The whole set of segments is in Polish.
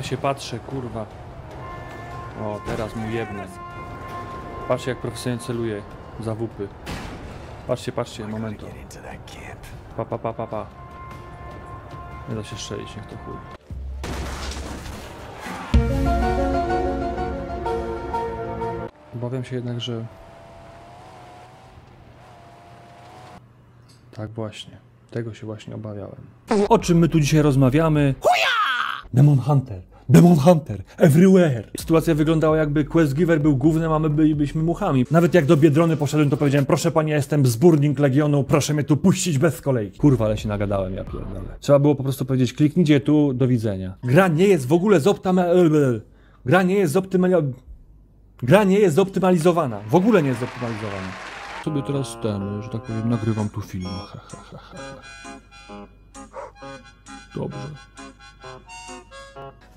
Ja się patrzę, kurwa. O, teraz mu jebnę. Patrzcie jak profesjonalnie celuje. Za wupy. Patrzcie, patrzcie, camp. Pa, pa, pa, pa, pa. Nie da się strzelić, niech to chuj. Obawiam się jednak, że... Tak właśnie. Tego się właśnie obawiałem. O czym my tu dzisiaj rozmawiamy? Demon Hunter. Demon Hunter. Everywhere. Sytuacja wyglądała jakby Quest Giver był głównym, a my bylibyśmy muchami. Nawet jak do Biedrony poszedłem, to powiedziałem, proszę panie, ja jestem zbórnik Legionu, proszę mnie tu puścić bez kolejki. Kurwa, ale się nagadałem, ja pierdolę. Trzeba było po prostu powiedzieć, kliknijcie tu, do widzenia. Gra nie jest w ogóle zoptymalizowana. Gra nie jest zoptymalizowana. Gra nie jest zoptymalizowana. W ogóle nie jest zoptymalizowana. Sobie teraz ten, że tak powiem, nagrywam tu film. Dobrze.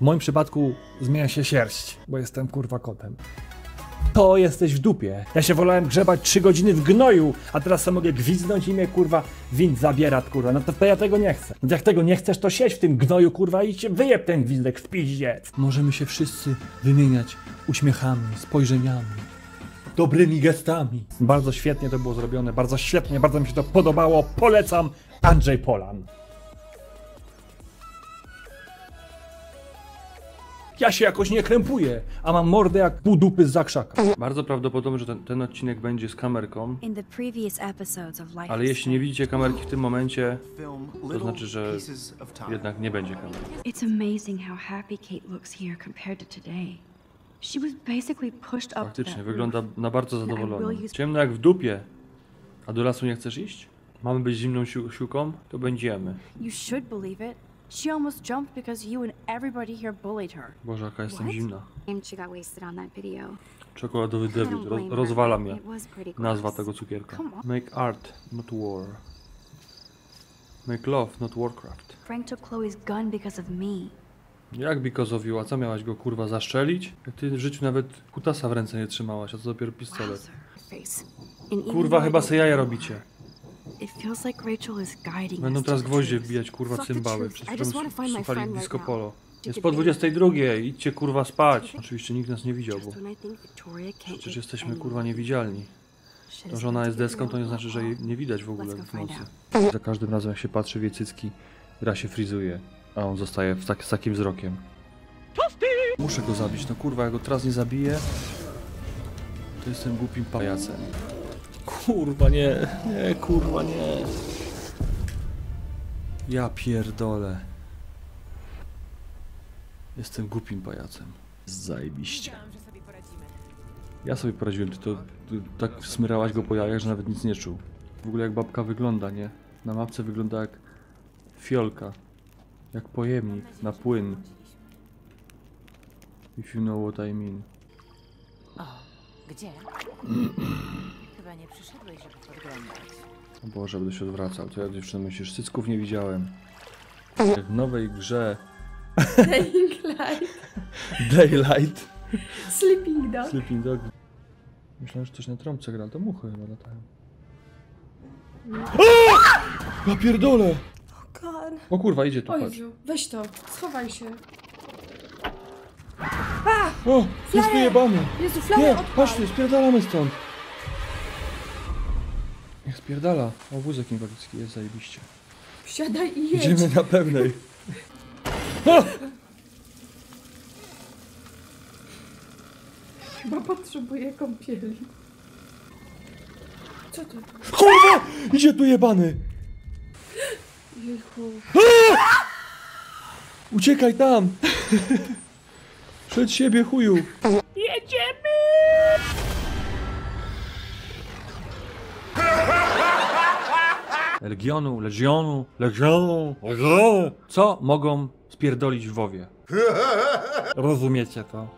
W moim przypadku zmienia się sierść, bo jestem kurwa kotem. To jesteś w dupie. Ja się wolałem grzebać 3 godziny w gnoju, a teraz sam mogę gwizdnąć i mnie kurwa wind zabiera, kurwa. No to, to ja tego nie chcę. No jak tego nie chcesz, to siedź w tym gnoju, kurwa, i się wyjeb ten gwizdek w piździec. Możemy się wszyscy wymieniać uśmiechami, spojrzeniami dobrymi gestami. Bardzo świetnie to było zrobione, bardzo świetnie, bardzo mi się to podobało. Polecam Andrzej Polan. Ja się jakoś nie krępuję, a mam mordę jak pół dupy z zakrzaka. Bardzo prawdopodobne, że ten, ten odcinek będzie z kamerką, ale jeśli nie widzicie kamerki w tym momencie, to znaczy, że jednak nie będzie kamerki. It's amazing how happy Kate looks here compared to today. She was basically pushed up Faktycznie, wygląda na bardzo zadowoloną. Ciemno jak w dupie. A do lasu nie chcesz iść? Mamy być zimną siuką? To będziemy. You should believe it. She almost jumped because you and everybody here bullied her. Boże, jaka jestem zimna. And she got wasted on that video. Czekoladowy I don't debiut. her. rozwala mnie. It was pretty Nazwa tego cukierka. Come on. Make art, not war. Make love, not Warcraft. Frank took Chloe's gun because of me. Jak because of you? A co miałaś go kurwa zaszczelić? Jak ty w życiu nawet kutasa w ręce nie trzymałaś, a co dopiero pistolet. Kurwa, chyba se jaja robicie. Będą teraz gwoździe wbijać kurwa cymbały. Przed I chwilą słuchali friend disco right polo. now. Jest po could be- 22. Idźcie kurwa spać. Oczywiście nikt nas nie widział, bo przecież jesteśmy kurwa niewidzialni. To, że ona jest deską, to nie znaczy, że jej nie widać w ogóle w nocy. Za każdym razem jak się patrzy w jej cycki, gra się frizuje, a on zostaje w tak, z takim wzrokiem. Muszę go zabić, no kurwa, jak go teraz nie zabiję, to jestem głupim pajacem. Kurwa, nie, nie, kurwa, nie. Ja pierdolę. Jestem głupim pajacem. Zajebiście. Ja sobie poradziłem, ty to ty tak smyrałaś go po jajach, że nawet nic nie czuł. W ogóle jak babka wygląda, nie? Na mapce wygląda jak fiolka. Jak pojemnik na płyn. If you know what I mean. Gdzie? Chyba nie przyszedłeś, żeby podglądać. O Boże, będę się odwracał. To ja dziewczyny myślisz, cycków nie widziałem. Jak w nowej grze Dying Light. Daylight. Sleeping Dog. Sleeping Dog. Myślałem, że coś na trąbce gra, to muchy chyba latają. O! Ja pierdolę! God. O kurwa, idzie tu. Jezu, weź to, schowaj się. O! Jest wyjebany! Jezu, Nie, odpal. chodźcie, spierdalamy stąd. Niech spierdala. O, wózek inwalidzki jest zajebiście. Wsiadaj i jedź. Idziemy na pewnej. Chyba potrzebuję kąpieli. Co to? Kurwa! Idzie tu jebany! Jejku. Uciekaj tam! Przed siebie chuju! Jedziemy! Legionu, legionu, legionu, legionu. Co mogą spierdolić w WoWie? Rozumiecie to?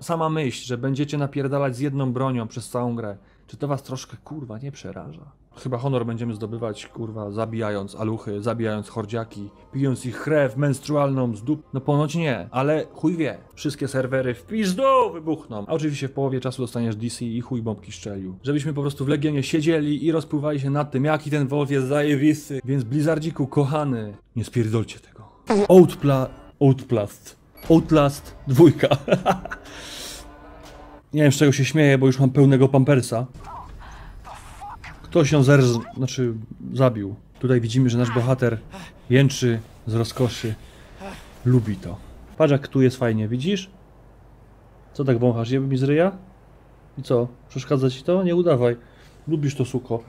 Sama myśl, że będziecie napierdalać z jedną bronią przez całą grę. Czy to was troszkę kurwa nie przeraża? Chyba honor będziemy zdobywać kurwa zabijając aluchy, zabijając hordziaki, pijąc ich krew menstrualną z dup. No ponoć nie, ale chuj wie. Wszystkie serwery w pizdu wybuchną. A oczywiście w połowie czasu dostaniesz DC i chuj bombki szczelił. Żebyśmy po prostu w Legionie siedzieli i rozpływali się nad tym, jaki ten WoW jest zajebisty. Więc Blizzardziku, kochany, nie spierdolcie tego. Outpla... Outlast. Outlast dwójka. Nie wiem z czego się śmieję, bo już mam pełnego pampersa. Ktoś ją zerz... znaczy zabił. Tutaj widzimy, że nasz bohater jęczy z rozkoszy. Lubi to. Patrz jak tu jest fajnie, widzisz? Co tak wąchasz? Jeby mi z ryja? I co? Przeszkadza ci to? Nie udawaj. Lubisz to suko.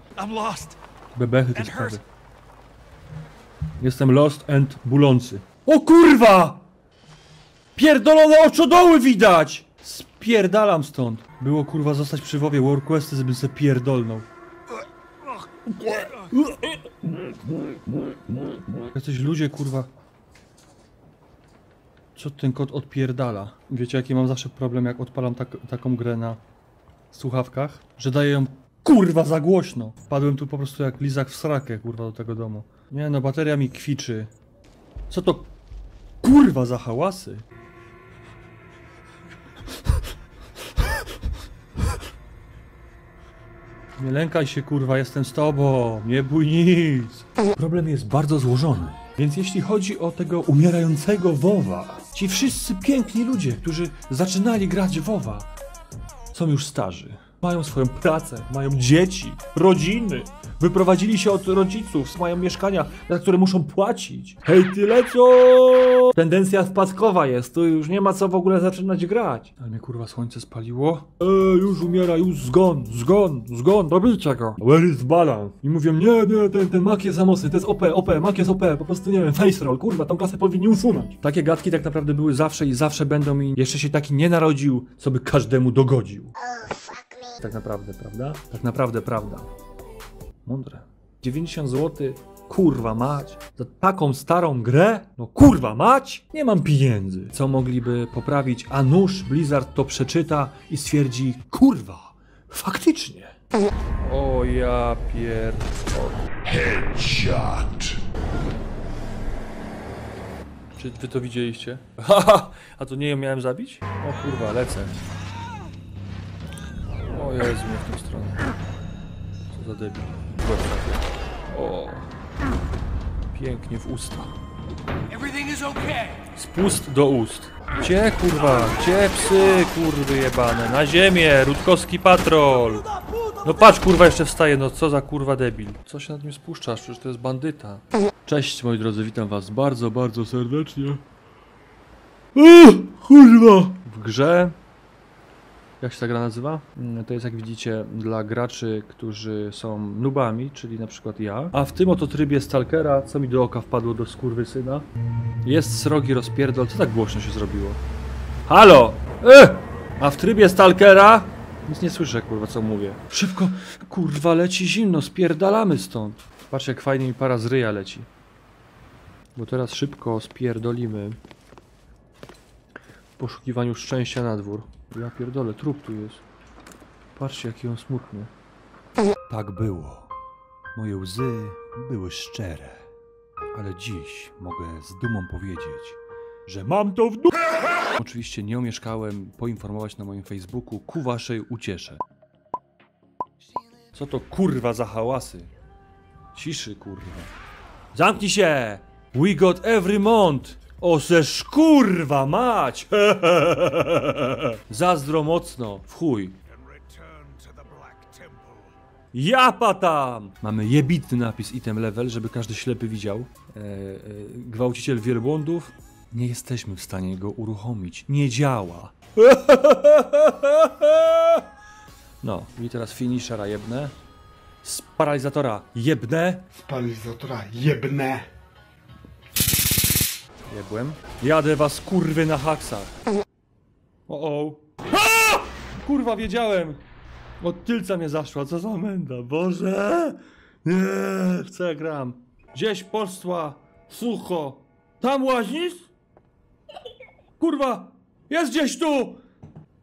Bebechy te sprawy. Jestem lost and bulący. O kurwa! Pierdolone oczodoły widać! Spierdalam stąd. Było kurwa zostać przy WoWie WarQuesty, żeby se pierdolnął. Jesteś ludzie kurwa. Co ten kot odpierdala? Wiecie jaki mam zawsze problem jak odpalam tak, taką grę na słuchawkach? Że daję ją kurwa za głośno. Padłem tu po prostu jak lizak w srakę kurwa do tego domu. Nie no, bateria mi kwiczy. Co to kurwa za hałasy? Nie lękaj się kurwa, jestem z tobą, nie bój nic. Problem jest bardzo złożony. Więc jeśli chodzi o tego umierającego WoWa, ci wszyscy piękni ludzie, którzy zaczynali grać WoWa, są już starzy. Mają swoją pracę, mają dzieci, rodziny. Wyprowadzili się od rodziców, mają mieszkania, za które muszą płacić. Hej, tyle co? Tendencja wpadkowa jest, tu już nie ma co w ogóle zaczynać grać. Ale mnie kurwa słońce spaliło. Eee, już umiera, już zgon, zgon, zgon, robicie go. Where is balance? I mówią, nie, nie, ten, ten mak jest za mocny, to jest OP, OP, mak jest OP, po prostu nie wiem, face roll, kurwa, tą klasę powinni usunąć. Takie gadki tak naprawdę były zawsze i zawsze będą i jeszcze się taki nie narodził, co by każdemu dogodził. Tak naprawdę, prawda? Tak naprawdę prawda. Mądre. 90 zł, kurwa mać. Za taką starą grę? No kurwa mać! Nie mam pieniędzy. Co mogliby poprawić, a nóż Blizzard to przeczyta i stwierdzi, kurwa, faktycznie. O ja pier... Shot. Czy wy to widzieliście? Haha! A to nie ją miałem zabić? O kurwa, lecę. O Jezu, nie w tą stronę. Co za debil. O. Pięknie w usta. Z pust do ust. Gdzie kurwa? Gdzie psy kurwy jebane? Na ziemię! Rutkowski patrol! No patrz kurwa jeszcze wstaje, no co za kurwa debil. Co się nad nim spuszczasz? Przecież to jest bandyta. Cześć moi drodzy, witam was bardzo, bardzo serdecznie. Uuu, kurwa! W grze... Jak się ta gra nazywa? Mm, To jest jak widzicie dla graczy, którzy są nubami, czyli na przykład ja. A w tym oto trybie Stalkera, co mi do oka wpadło do skurwy syna, jest srogi rozpierdol. Co tak głośno się zrobiło? Halo! E! A w trybie Stalkera? Nic nie słyszę, kurwa, co mówię. Szybko, kurwa, leci zimno, spierdalamy stąd. Patrz, jak fajnie mi para z ryja leci. Bo teraz szybko spierdolimy. Poszukiwaniu szczęścia na dwór. Ja pierdolę, trup tu jest. Patrzcie, jaki on smutny. Tak było. Moje łzy były szczere. Ale dziś mogę z dumą powiedzieć, że mam to w dupie. Oczywiście nie omieszkałem poinformować na moim Facebooku ku waszej uciesze. Co to kurwa za hałasy? Ciszy kurwa. Zamknij się! We got every month! O seż kurwa mać! Zazdro mocno, w chuj. Japa tam! Mamy jebitny napis item level, żeby każdy ślepy widział. E, e, gwałciciel wielbłądów. Nie jesteśmy w stanie go uruchomić. Nie działa. No, i teraz finishera jebnę. Z paralizatora jebnę. Paralizatora jebne. Jebłem. Jadę was kurwy na haksach. O o. Kurwa wiedziałem. Od tylca mnie zaszła, co za menda. Boże. Nie, w gram? Gdzieś posła, sucho. Tam łazisz? Kurwa, jest gdzieś tu.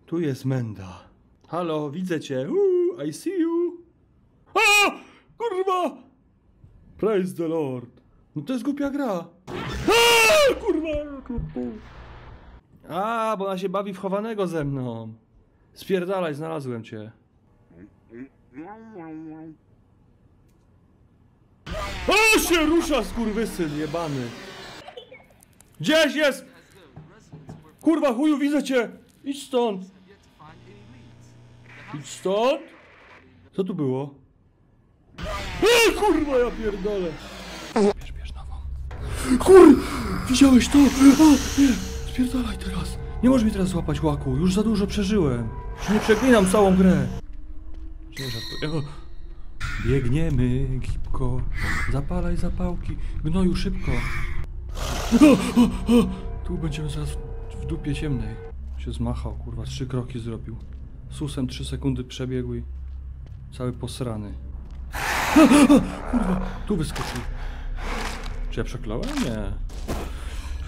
Tu jest menda. Halo, widzę cię. Uuu, I see you. A! Kurwa! Praise the Lord. No to jest głupia gra. Kurwa. A, bo ona się bawi w chowanego ze mną. Spierdalaj, znalazłem cię. O, się rusza, skurwysyn jebany. Gdzieś jest Kurwa, chuju, widzę cię! Idź stąd! Idź stąd! Co tu było? Ej, kurwa, ja pierdolę! Bierz, bierz nową. Kur... Widziałeś to? Nie, spierdalaj teraz. Nie możesz mi teraz złapać łaku, już za dużo przeżyłem. Już nie przeklinam całą grę. Biegniemy gipko, zapalaj zapałki, gnoju szybko. Tu będziemy zaraz w, dupie ciemnej. Się zmachał, kurwa, trzy kroki zrobił. Susem trzy sekundy przebiegł i cały posrany. Kurwa, tu wyskoczył. Czy ja przekląłem? Nie.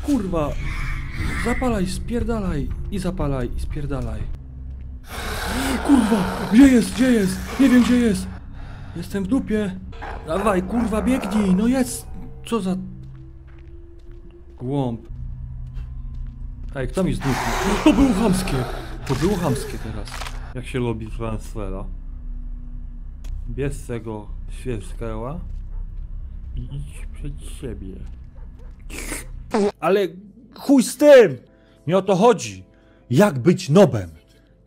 Kurwa, zapalaj, spierdalaj i zapalaj i spierdalaj. Kurwa, gdzie jest, gdzie jest? Nie wiem gdzie jest. Jestem w dupie. Dawaj, kurwa, biegnij, no jest. Co za... Głąb. Ej, kto mi zdmuchł? To było chamskie. To było chamskie teraz. Jak się lubi transfera. Bierz tego świeckeła i idź przed siebie. Ale chuj z tym! Nie o to chodzi. Jak być nobem?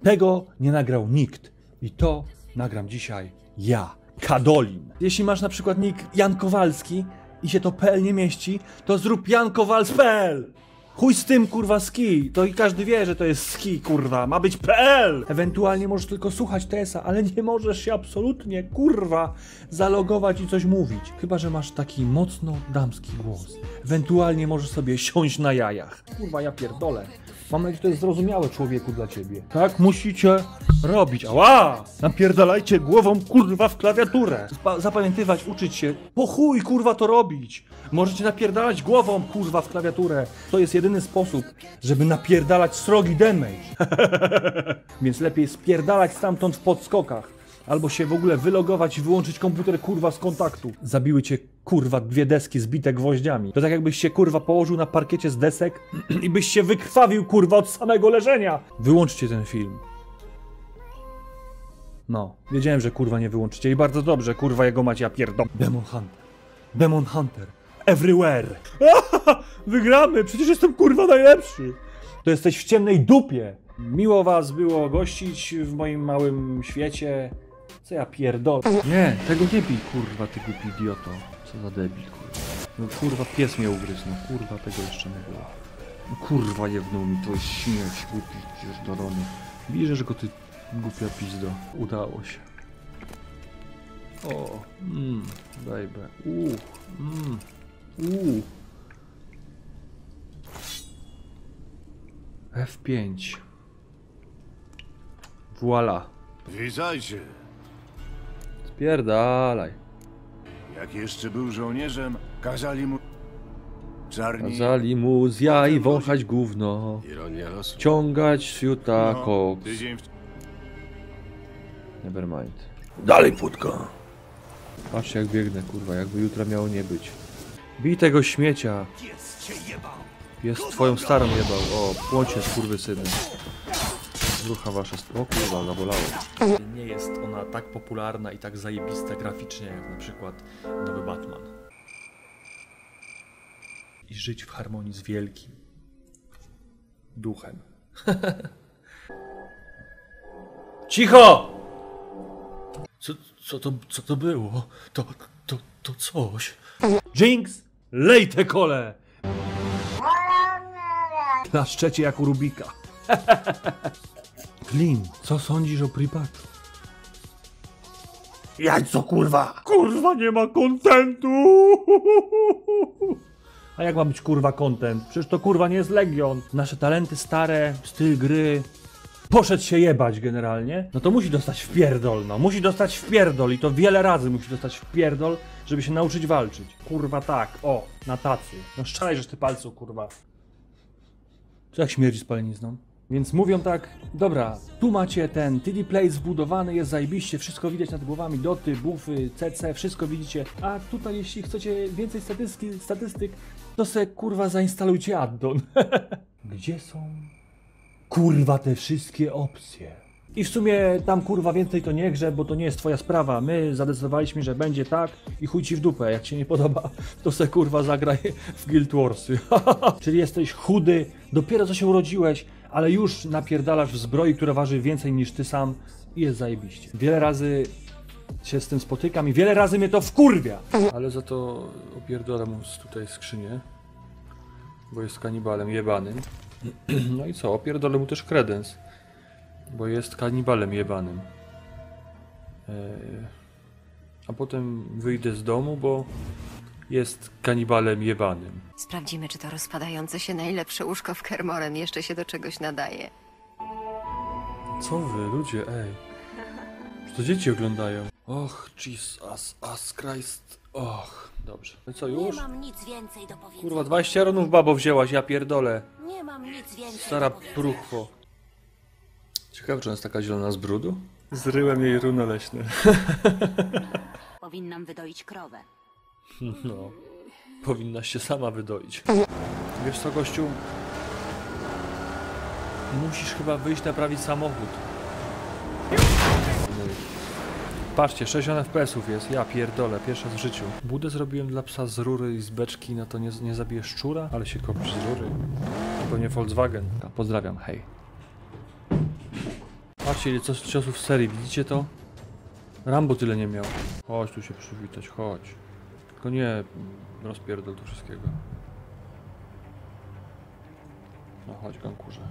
Tego nie nagrał nikt. I to nagram dzisiaj ja, Kadolin. Jeśli masz na przykład nick Jan Kowalski i się to PL nie mieści, to zrób jankowals.pl. Chuj z tym, kurwa, ski. To i każdy wie, że to jest ski, kurwa. Ma być PL. Ewentualnie możesz tylko słuchać TS-a, ale nie możesz się absolutnie, kurwa, zalogować i coś mówić. Chyba, że masz taki mocno damski głos. Ewentualnie możesz sobie siąść na jajach. Kurwa, ja pierdolę. Mam nadzieję, że to jest zrozumiałe człowieku dla ciebie. Tak musicie robić. Ała! Napierdalajcie głową kurwa w klawiaturę. Zapamiętywać, uczyć się. Po chuj kurwa to robić. Możecie napierdalać głową kurwa w klawiaturę. To jest jedyny sposób, żeby napierdalać srogi damage. Więc lepiej spierdalać stamtąd w podskokach. Albo się w ogóle wylogować i wyłączyć komputer kurwa z kontaktu. Zabiły cię kurwa dwie deski zbite gwoździami. To tak jakbyś się kurwa położył na parkiecie z desek i byś się wykrwawił kurwa od samego leżenia. Wyłączcie ten film. No, wiedziałem, że kurwa nie wyłączycie i bardzo dobrze, kurwa jego macie, ja pierdolę. Demon Hunter. Demon Hunter. Everywhere. Wygramy, przecież jestem kurwa najlepszy. To jesteś w ciemnej dupie. Miło was było gościć w moim małym świecie. Co ja pierdolę? Nie, tego nie bij, kurwa, ty głupi idioto. Co za debil, kurwa. No kurwa, pies mnie ugryzł, no kurwa, tego jeszcze nie było. No, kurwa, jebnął mi, to jest śmierć, głupi, pierdolony. Bierzesz go, ty głupia pizdo. Udało się. O, mmm, baby. Uuu, mmm, uuu. F5. Voila. Witajcie. Spierdalaj. Jak jeszcze był żołnierzem, kazali mu... Czarni... Kazali mu z jaj wąchać gówno. Ironia losu. Ciągać fiuta No, koks. tydzień w... Nevermind. Dalej, płótko. Patrzcie jak biegnę, kurwa, jakby jutra miało nie być. Bij tego śmiecia. Pies twoją starą jebał. O, płocie skurwysyny. Rucha wasze... st- O kurwa, zabolało. Nie jest ona tak popularna i tak zajebista graficznie, jak na przykład nowy Batman. I żyć w harmonii z wielkim duchem. Cicho! Co, co, to, co to było? To, to, to coś. Jinx, lej te kole! Klaszczecie jak u Rubika. Klin, co sądzisz o Pripatu? Jajco, kurwa! Kurwa, nie ma kontentu! A jak ma być kurwa content? Przecież to kurwa nie jest Legion. Nasze talenty stare, styl gry. Poszedł się jebać generalnie. No to musi dostać w pierdol, no. Musi dostać w pierdol i to wiele razy musi dostać w pierdol, żeby się nauczyć walczyć. Kurwa tak, o, na tacy. No szczeraj, że ty palcu, kurwa. Co jak śmierdzi spalenizną? Więc mówią tak, dobra, tu macie ten TD Play zbudowany, jest zajebiście, wszystko widać nad głowami, doty, bufy, CC, wszystko widzicie. A tutaj jeśli chcecie więcej statystyk, statystyk to se kurwa zainstalujcie addon. Gdzie są kurwa te wszystkie opcje? I w sumie tam kurwa więcej to nie grze, bo to nie jest twoja sprawa. My zadecydowaliśmy, że będzie tak i chuj ci w dupę. Jak ci nie podoba, to se kurwa zagraj w Guild Warsy. Czyli jesteś chudy, dopiero co się urodziłeś, ale już napierdalasz w zbroi, która waży więcej niż ty sam i jest zajebiście. Wiele razy się z tym spotykam i wiele razy mnie to wkurwia. Ale za to opierdolę mu tutaj skrzynię, bo jest kanibalem jebanym. No i co, opierdolę mu też kredens, bo jest kanibalem jebanym. Eee, a potem wyjdę z domu, bo jest kanibalem jebanym. Sprawdzimy, czy to rozpadające się najlepsze łóżko w Kermoren jeszcze się do czegoś nadaje. Co wy, ludzie, ej. Czy to dzieci oglądają? Och, Jesus, as Christ. Och, dobrze. No co, już? mam nic więcej do powiedzenia. Kurwa, 20 ronów babo wzięłaś, ja pierdolę. Mam nic więcej Stara do powiedzenia. pruchwo. Ciekawe, czy ona jest taka zielona z brudu? Zryłem jej runo leśne. Powinnam wydoić krowę. No. Powinnaś się sama wydoić. Wiesz co, gościu? Musisz chyba wyjść naprawić samochód. Patrzcie, 60 FPS-ów jest, ja pierdolę, pierwsza w życiu. Budę zrobiłem dla psa z rury i z beczki, no to nie, nie zabije szczura, ale się kopisz z rury. To nie Volkswagen. Pozdrawiam, hej. Patrzcie, ile coś ciosów w serii, widzicie to? Rambo tyle nie miał. Chodź tu się przywitać, chodź. Tylko nie rozpierdol tu wszystkiego. No chodź, gankurze.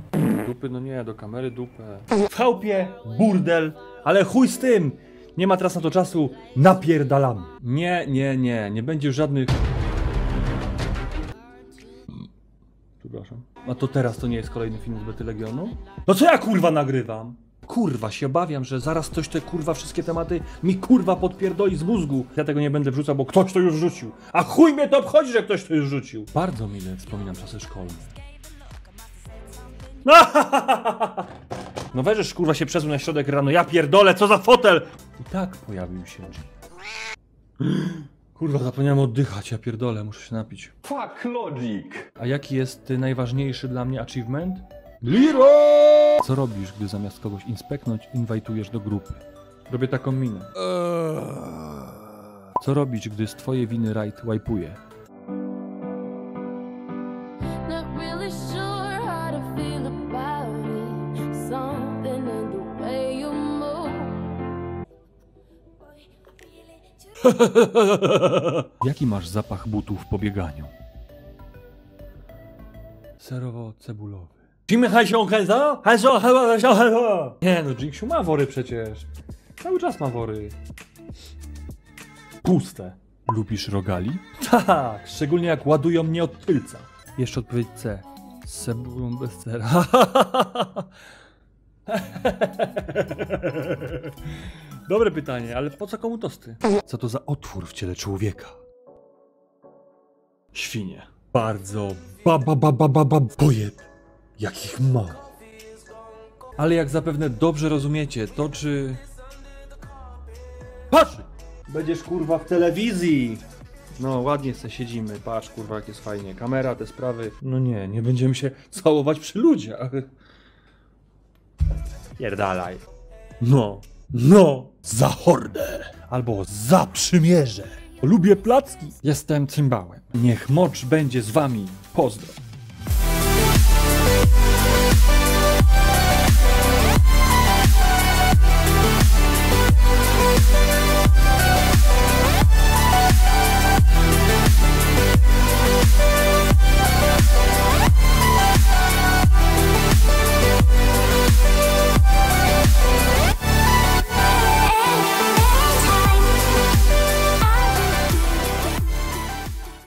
Dupy, no nie, do kamery dupę. W chałupie, burdel, ale chuj z tym! Nie ma teraz na to czasu, napierdalamy. Nie, nie, nie, nie będzie już żadnych... Przepraszam. A to teraz to nie jest kolejny film z Bety Legionu? No co ja kurwa nagrywam? Kurwa, się obawiam, że zaraz ktoś te kurwa wszystkie tematy mi kurwa podpierdoli z mózgu. Ja tego nie będę wrzucał, bo ktoś to już rzucił. A chuj mnie to obchodzi, że ktoś to już rzucił. Bardzo mile wspominam czasy szkolne. No weźesz kurwa się przesuń na środek rano, ja pierdolę, co za fotel! I tak pojawił się Kurwa, zapomniałem oddychać, ja pierdolę, muszę się napić. Fuck logic. A jaki jest y, najważniejszy dla mnie achievement? Liro! Co robisz, gdy zamiast kogoś inspeknąć, inwajtujesz do grupy? Robię taką minę. Co robić, gdy z twojej winy rajd łajpuje? Jaki masz zapach butów po bieganiu? Serowo-cebulowy. Jimmy Hasio Heza? Hasio Heza Heza! Nie no, Jinxiu ma wory przecież. Cały czas ma wory. Puste. Lubisz rogali? Tak, szczególnie jak ładują mnie od tylca. Jeszcze odpowiedź C. Z cebulą bez sera. Dobre pytanie, ale po co komu tosty? Co to za otwór w ciele człowieka? Świnie. Bardzo ba ba ba ba ba ba pojeb. Jakich ma. Ale jak zapewne dobrze rozumiecie, to czy... Patrz! Będziesz kurwa w telewizji! No, ładnie se siedzimy, patrz kurwa jak jest fajnie, kamera, te sprawy. No nie, nie będziemy się całować przy ludziach. Pierdalaj. No, no, za hordę. Albo za przymierze. Lubię placki. Jestem cymbałem. Niech mocz będzie z wami. Pozdro.